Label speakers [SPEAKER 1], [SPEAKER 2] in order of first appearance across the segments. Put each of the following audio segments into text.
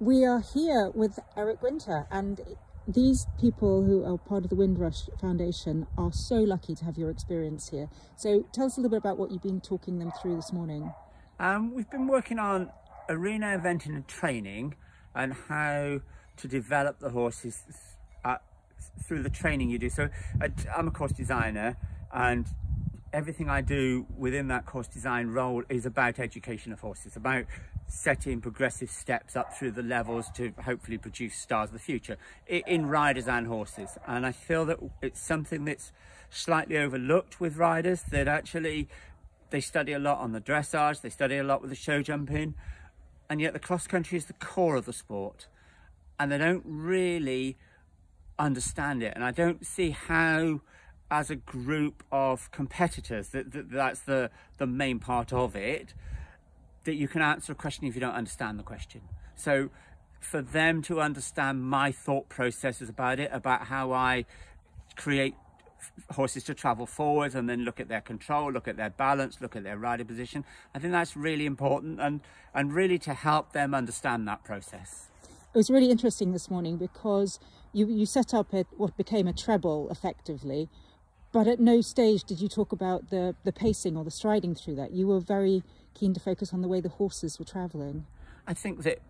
[SPEAKER 1] We are here with Eric Winter, and these people who are part of the Windrush Foundation are so lucky to have your experience here. So tell us a little bit about what you've been talking them through this morning.
[SPEAKER 2] Um, we've been working on arena eventing and training and how to develop the horses uh, through the training you do. So I'm a course designer and everything I do within that course design role is about education of horses, about setting progressive steps up through the levels to hopefully produce stars of the future in riders and horses. And I feel that it's something that's slightly overlooked with riders that actually they study a lot on the dressage, they study a lot with the show jumping, and yet the cross country is the core of the sport. And they don't really understand it. And I don't see how as a group of competitors that, that, that's the the main part of it that you can answer a question if you don't understand the question so for them to understand my thought processes about it about how i create horses to travel forwards and then look at their control look at their balance look at their rider position i think that's really important and and really to help them understand that process
[SPEAKER 1] it was really interesting this morning because you you set up a, what became a treble effectively but at no stage did you talk about the, the pacing or the striding through that. You were very keen to focus on the way the horses were travelling.
[SPEAKER 2] I think that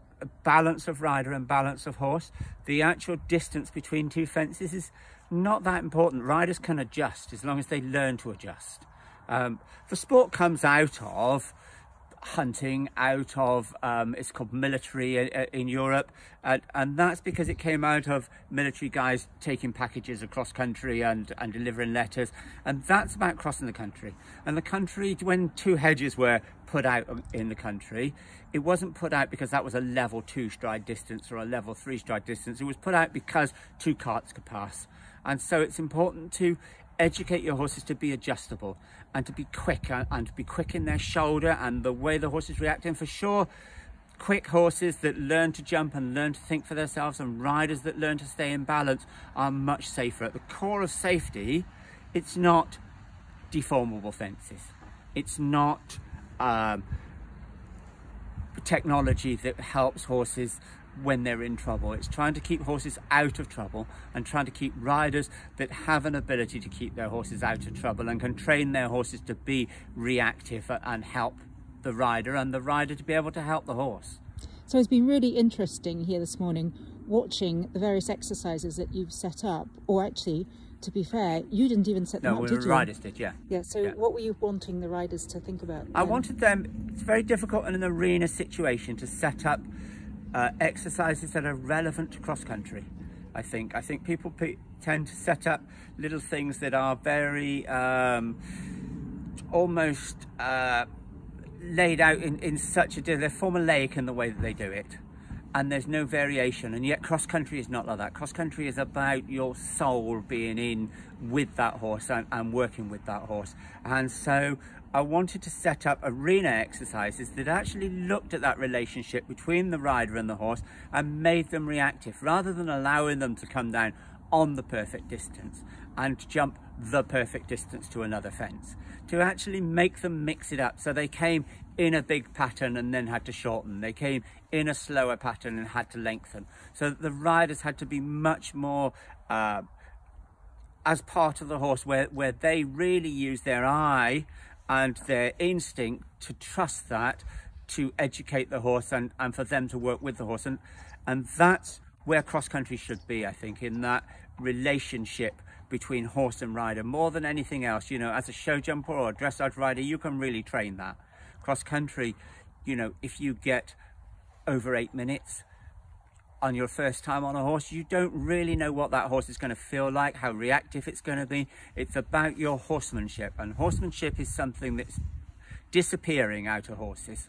[SPEAKER 2] balance of rider and balance of horse, the actual distance between two fences is not that important. Riders can adjust as long as they learn to adjust. Um, the sport comes out of hunting out of um, it's called military in, in Europe. And, and that's because it came out of military guys taking packages across country and, and delivering letters. And that's about crossing the country. And the country when two hedges were put out um, in the country it wasn't put out because that was a level two stride distance or a level three stride distance. It was put out because two carts could pass. And so it's important to educate your horses to be adjustable and to be quick and, and to be quick in their shoulder and the way the horse is reacting. For sure quick horses that learn to jump and learn to think for themselves and riders that learn to stay in balance are much safer. At the core of safety it's not deformable fences. It's not um, technology that helps horses when they're in trouble. It's trying to keep horses out of trouble and trying to keep riders that have an ability to keep their horses out of trouble and can train their horses to be reactive and help the rider and the rider to be able to help the horse.
[SPEAKER 1] So it's been really interesting here this morning watching the various exercises that you've set up, or actually, to be fair, you didn't even set them
[SPEAKER 2] no,
[SPEAKER 1] up, did
[SPEAKER 2] you?
[SPEAKER 1] No,
[SPEAKER 2] riders did, yeah.
[SPEAKER 1] Yeah, so
[SPEAKER 2] yeah.
[SPEAKER 1] what were you wanting the riders to think about?
[SPEAKER 2] I wanted them, it's very difficult in an arena situation to set up uh, exercises that are relevant to cross country. I think I think people tend to set up little things that are very um, almost uh, laid out in, in such a they're formulaic in the way that they do it and there's no variation and yet cross country is not like that cross country is about your soul being in with that horse and, and working with that horse and so I wanted to set up arena exercises that actually looked at that relationship between the rider and the horse and made them reactive rather than allowing them to come down on the perfect distance and jump the perfect distance to another fence. To actually make them mix it up. So they came in a big pattern and then had to shorten. They came in a slower pattern and had to lengthen. So the riders had to be much more uh, as part of the horse where where they really use their eye and their instinct to trust that to educate the horse and, and for them to work with the horse. And, and that's where cross country should be, I think, in that relationship between horse and rider more than anything else. You know, as a show jumper or a dressage rider, you can really train that. Cross country, you know, if you get over eight minutes, on your first time on a horse, you don't really know what that horse is going to feel like, how reactive it's going to be. It's about your horsemanship, and horsemanship is something that's disappearing out of horses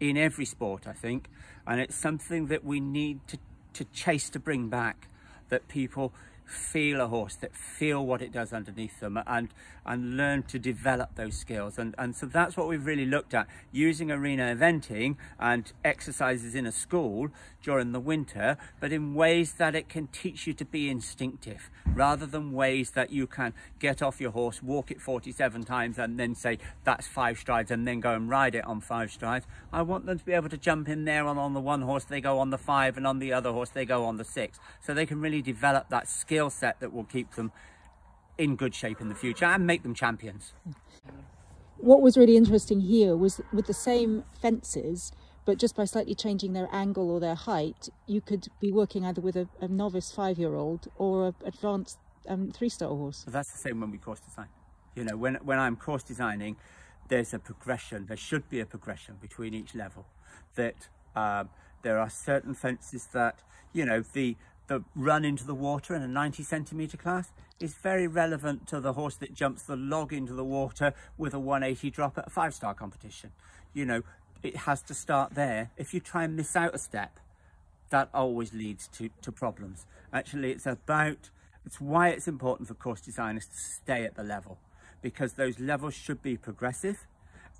[SPEAKER 2] in every sport, I think, and it's something that we need to, to chase to bring back, that people feel a horse, that feel what it does underneath them and, and learn to develop those skills. And, and so that's what we've really looked at, using arena eventing and exercises in a school during the winter, but in ways that it can teach you to be instinctive, rather than ways that you can get off your horse, walk it 47 times and then say, that's five strides and then go and ride it on five strides. I want them to be able to jump in there and on the one horse they go on the five and on the other horse they go on the six. So they can really develop that skill set that will keep them in good shape in the future and make them champions.
[SPEAKER 1] What was really interesting here was with the same fences, but just by slightly changing their angle or their height, you could be working either with a, a novice five-year-old or an advanced um, three-star horse.
[SPEAKER 2] That's the same when we course design. You know, when, when I'm course designing, there's a progression, there should be a progression between each level. That um, there are certain fences that, you know, the, the run into the water in a 90 centimetre class is very relevant to the horse that jumps the log into the water with a 180 drop at a five-star competition. You know, it has to start there. If you try and miss out a step, that always leads to, to problems. Actually, it's about, it's why it's important for course designers to stay at the level because those levels should be progressive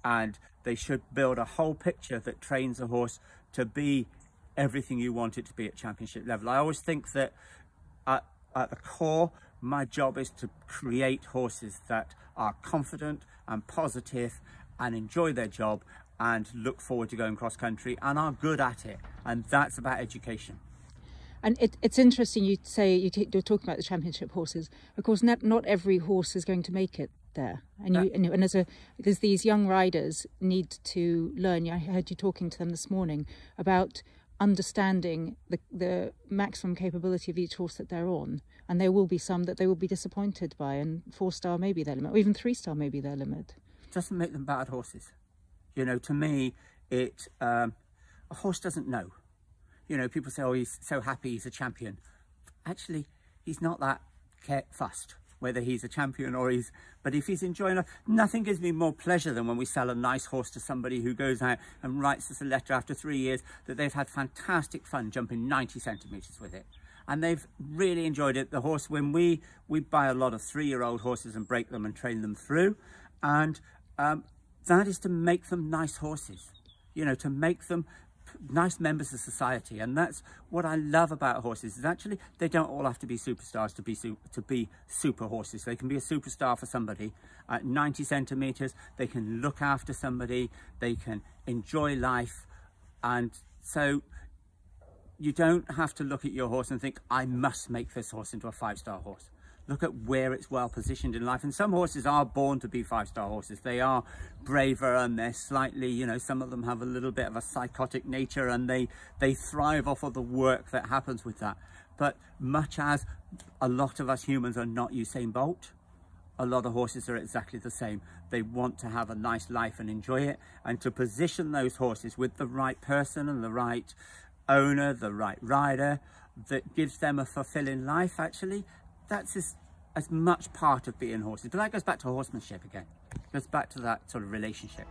[SPEAKER 2] and they should build a whole picture that trains a horse to be everything you want it to be at championship level. I always think that at, at the core, my job is to create horses that are confident and positive and enjoy their job and look forward to going cross country and are good at it. And that's about education.
[SPEAKER 1] And it, it's interesting you say you are talking about the championship horses. Of course, not, not every horse is going to make it there, and you and, and as a because these young riders need to learn. I heard you talking to them this morning about understanding the the maximum capability of each horse that they're on, and there will be some that they will be disappointed by, and four star may be their limit, or even three star may be their limit.
[SPEAKER 2] Doesn't make them bad horses. You know, to me, it um, a horse doesn't know. You know, people say, oh, he's so happy he's a champion. Actually, he's not that fussed whether he's a champion or he's, but if he's enjoying it, nothing gives me more pleasure than when we sell a nice horse to somebody who goes out and writes us a letter after three years that they've had fantastic fun jumping 90 centimetres with it. And they've really enjoyed it. The horse, when we, we buy a lot of three-year-old horses and break them and train them through, and um, that is to make them nice horses, you know, to make them nice members of society. And that's what I love about horses is actually they don't all have to be superstars to be to be super horses. They can be a superstar for somebody at 90 centimeters. They can look after somebody. They can enjoy life. And so you don't have to look at your horse and think, I must make this horse into a five-star horse look at where it's well positioned in life. And some horses are born to be five-star horses. They are braver and they're slightly, you know, some of them have a little bit of a psychotic nature and they, they thrive off of the work that happens with that. But much as a lot of us humans are not Usain Bolt, a lot of horses are exactly the same. They want to have a nice life and enjoy it. And to position those horses with the right person and the right owner, the right rider, that gives them a fulfilling life actually that's as, as much part of being horses. But that goes back to horsemanship again. It goes back to that sort of relationship.